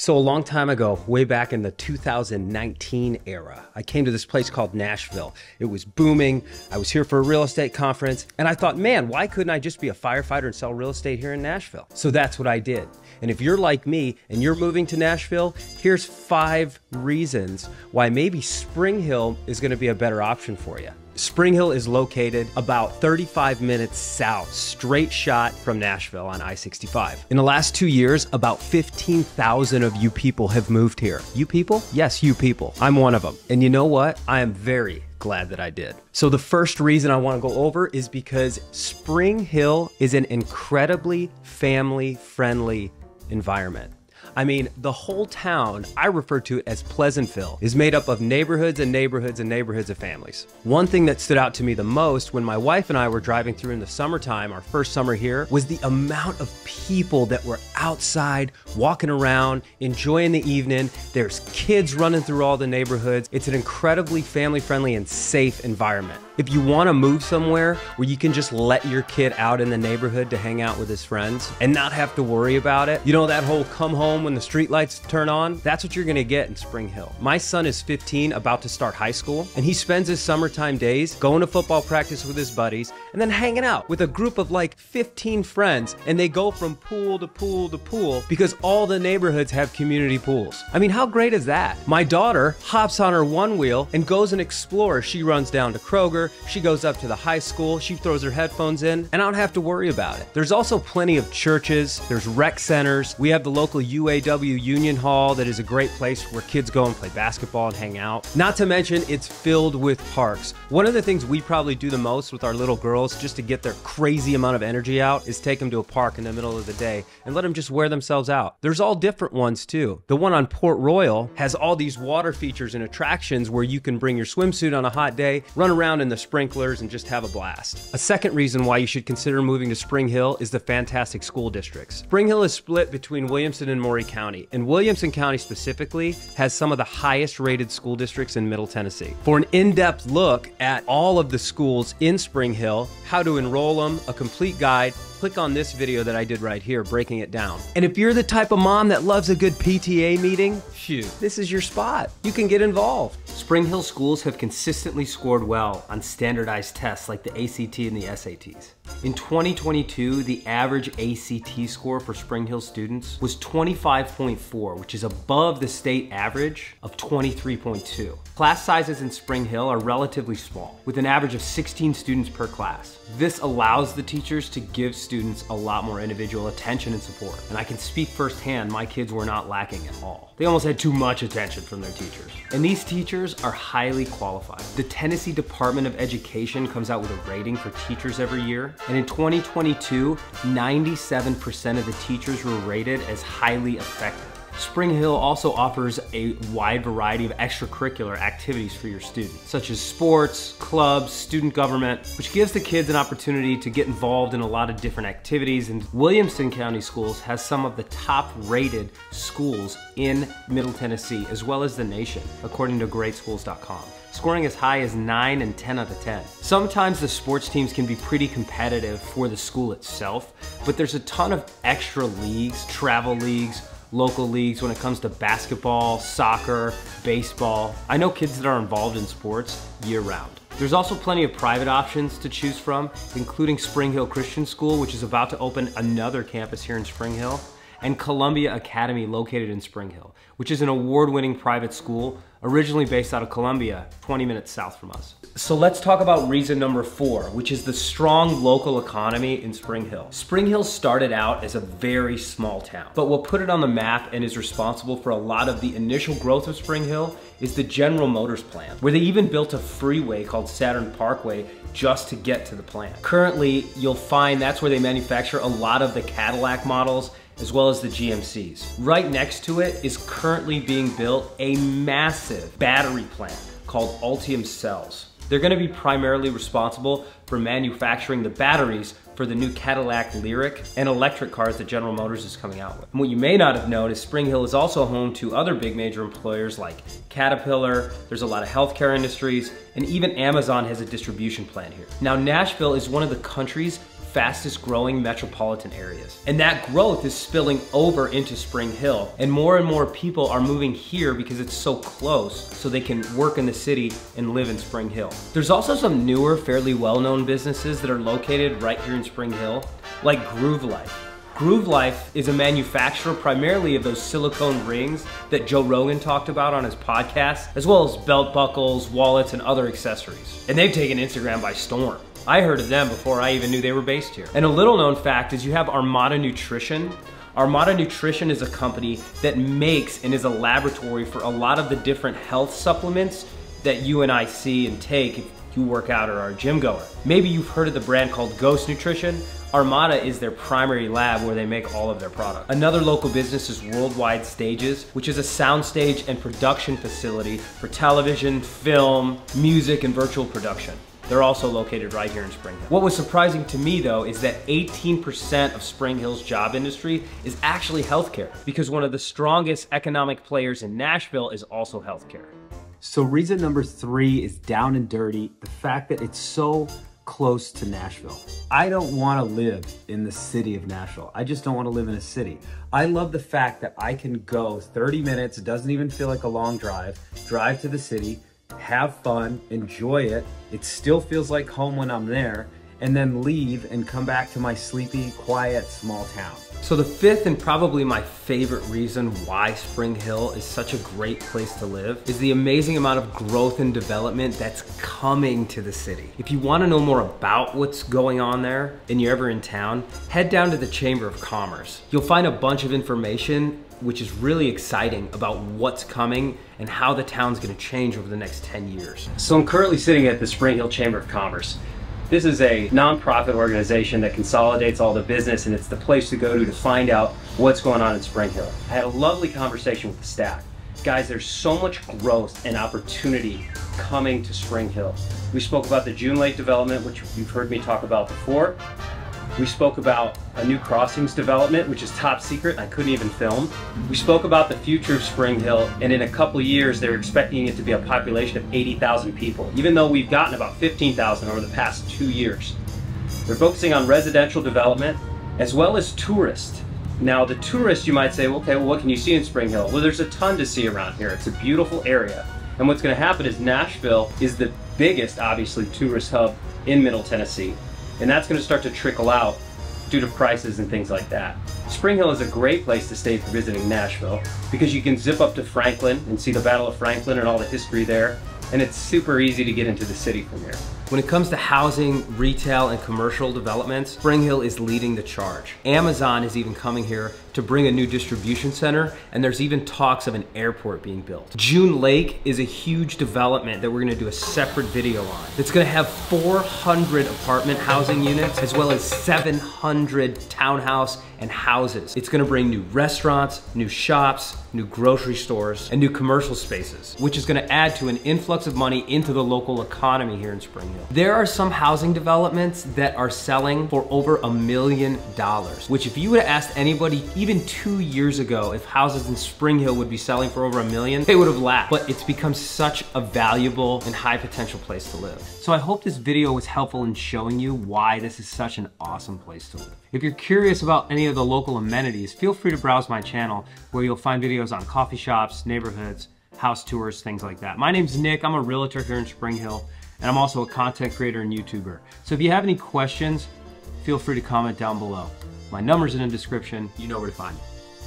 So, a long time ago, way back in the 2019 era, I came to this place called Nashville. It was booming. I was here for a real estate conference, and I thought, man, why couldn't I just be a firefighter and sell real estate here in Nashville? So, that's what I did. And if you're like me and you're moving to Nashville, here's five reasons why maybe Spring Hill is gonna be a better option for you. Spring Hill is located about 35 minutes south, straight shot from Nashville on I 65. In the last two years, about 15,000 of you people have moved here. You people? Yes, you people. I'm one of them. And you know what? I am very glad that I did. So, the first reason I want to go over is because Spring Hill is an incredibly family friendly environment. I mean, the whole town, I refer to it as Pleasantville, is made up of neighborhoods and neighborhoods and neighborhoods of families. One thing that stood out to me the most when my wife and I were driving through in the summertime, our first summer here, was the amount of people that were outside, walking around, enjoying the evening. There's kids running through all the neighborhoods. It's an incredibly family friendly and safe environment. If you want to move somewhere where you can just let your kid out in the neighborhood to hang out with his friends and not have to worry about it, you know, that whole come home when the streetlights turn on, that's what you're going to get in Spring Hill. My son is 15, about to start high school, and he spends his summertime days going to football practice with his buddies and then hanging out with a group of like 15 friends, and they go from pool to pool to pool because all the neighborhoods have community pools. I mean, how great is that? My daughter hops on her one wheel and goes and explores. She runs down to Kroger she goes up to the high school, she throws her headphones in, and I don't have to worry about it. There's also plenty of churches, there's rec centers. We have the local UAW Union Hall that is a great place where kids go and play basketball and hang out. Not to mention, it's filled with parks. One of the things we probably do the most with our little girls just to get their crazy amount of energy out is take them to a park in the middle of the day and let them just wear themselves out. There's all different ones too. The one on Port Royal has all these water features and attractions where you can bring your swimsuit on a hot day, run around in the sprinklers, and just have a blast. A second reason why you should consider moving to Spring Hill is the fantastic school districts. Spring Hill is split between Williamson and Maury County, and Williamson County specifically has some of the highest rated school districts in Middle Tennessee. For an in depth look at all of the schools in Spring Hill, how to enroll them, a complete guide, click on this video that I did right here, breaking it down. And if you're the type of mom that loves a good PTA meeting, phew, this is your spot. You can get involved. Spring Hill schools have consistently scored well on standardized tests like the ACT and the SATs. In 2022, the average ACT score for Spring Hill students was 25.4, which is above the state average of 23.2. Class sizes in Spring Hill are relatively small, with an average of 16 students per class. This allows the teachers to give students a lot more individual attention and support. And I can speak firsthand, my kids were not lacking at all. They almost had too much attention from their teachers. And these teachers are highly qualified. The Tennessee Department of Education comes out with a rating for teachers every year, and in 2022, 97% of the teachers were rated as highly effective. Spring Hill also offers a wide variety of extracurricular activities for your students, such as sports, clubs, student government, which gives the kids an opportunity to get involved in a lot of different activities. And Williamson County Schools has some of the top rated schools in Middle Tennessee, as well as the nation, according to greatschools.com scoring as high as 9 and 10 out of 10. Sometimes the sports teams can be pretty competitive for the school itself, but there's a ton of extra leagues, travel leagues, local leagues when it comes to basketball, soccer, baseball. I know kids that are involved in sports year round. There's also plenty of private options to choose from, including Spring Hill Christian School, which is about to open another campus here in Spring Hill, and Columbia Academy located in Spring Hill, which is an award-winning private school originally based out of Columbia, 20 minutes south from us. So let's talk about reason number four, which is the strong local economy in Spring Hill. Spring Hill started out as a very small town, but what put it on the map and is responsible for a lot of the initial growth of Spring Hill is the General Motors plant, where they even built a freeway called Saturn Parkway just to get to the plant. Currently, you'll find that's where they manufacture a lot of the Cadillac models as well as the GMCs. Right next to it is currently being built a massive battery plant called Ultium Cells. They're gonna be primarily responsible for manufacturing the batteries for the new Cadillac Lyriq and electric cars that General Motors is coming out with. And what you may not have known is Spring Hill is also home to other big major employers like Caterpillar, there's a lot of healthcare industries, and even Amazon has a distribution plant here. Now Nashville is one of the country's fastest growing metropolitan areas. And that growth is spilling over into Spring Hill. And more and more people are moving here because it's so close so they can work in the city and live in Spring Hill. There's also some newer, fairly well-known businesses that are located right here in Spring Hill, like Groove Life. Groove Life is a manufacturer primarily of those silicone rings that Joe Rogan talked about on his podcast, as well as belt buckles, wallets, and other accessories. And they've taken Instagram by storm. I heard of them before I even knew they were based here. And a little known fact is you have Armada Nutrition. Armada Nutrition is a company that makes and is a laboratory for a lot of the different health supplements that you and I see and take if you work out or are a gym goer. Maybe you've heard of the brand called Ghost Nutrition. Armada is their primary lab where they make all of their products. Another local business is Worldwide Stages, which is a soundstage and production facility for television, film, music, and virtual production. They're also located right here in Spring Hill. What was surprising to me though is that 18% of Spring Hill's job industry is actually healthcare because one of the strongest economic players in Nashville is also healthcare. So reason number three is down and dirty, the fact that it's so close to Nashville. I don't want to live in the city of Nashville. I just don't want to live in a city. I love the fact that I can go 30 minutes, it doesn't even feel like a long drive, drive to the city, have fun, enjoy it. It still feels like home when I'm there, and then leave and come back to my sleepy, quiet, small town. So the fifth and probably my favorite reason why Spring Hill is such a great place to live is the amazing amount of growth and development that's coming to the city. If you wanna know more about what's going on there and you're ever in town, head down to the Chamber of Commerce. You'll find a bunch of information which is really exciting about what's coming and how the town's gonna change over the next 10 years. So I'm currently sitting at the Spring Hill Chamber of Commerce. This is a nonprofit organization that consolidates all the business and it's the place to go to to find out what's going on in Spring Hill. I had a lovely conversation with the staff. Guys, there's so much growth and opportunity coming to Spring Hill. We spoke about the June Lake development, which you've heard me talk about before. We spoke about a new crossings development, which is top secret. I couldn't even film. We spoke about the future of Spring Hill, and in a couple years, they're expecting it to be a population of 80,000 people, even though we've gotten about 15,000 over the past two years. They're focusing on residential development as well as tourists. Now, the tourists, you might say, okay, well, what can you see in Spring Hill? Well, there's a ton to see around here. It's a beautiful area. And what's going to happen is Nashville is the biggest, obviously, tourist hub in Middle Tennessee and that's going to start to trickle out due to prices and things like that. Spring Hill is a great place to stay for visiting Nashville because you can zip up to Franklin and see the Battle of Franklin and all the history there, and it's super easy to get into the city from here. When it comes to housing, retail, and commercial developments, Spring Hill is leading the charge. Amazon is even coming here to bring a new distribution center, and there's even talks of an airport being built. June Lake is a huge development that we're gonna do a separate video on. It's gonna have 400 apartment housing units, as well as 700 townhouse and houses. It's gonna bring new restaurants, new shops, new grocery stores, and new commercial spaces, which is gonna add to an influx of money into the local economy here in Spring Hill. There are some housing developments that are selling for over a million dollars, which if you would have asked anybody even two years ago if houses in Spring Hill would be selling for over a million, they would have laughed. But it's become such a valuable and high potential place to live. So I hope this video was helpful in showing you why this is such an awesome place to live. If you're curious about any of the local amenities, feel free to browse my channel where you'll find videos on coffee shops, neighborhoods, house tours, things like that. My name's Nick, I'm a realtor here in Spring Hill, and I'm also a content creator and YouTuber. So if you have any questions, feel free to comment down below. My number's in the description, you know where to find me.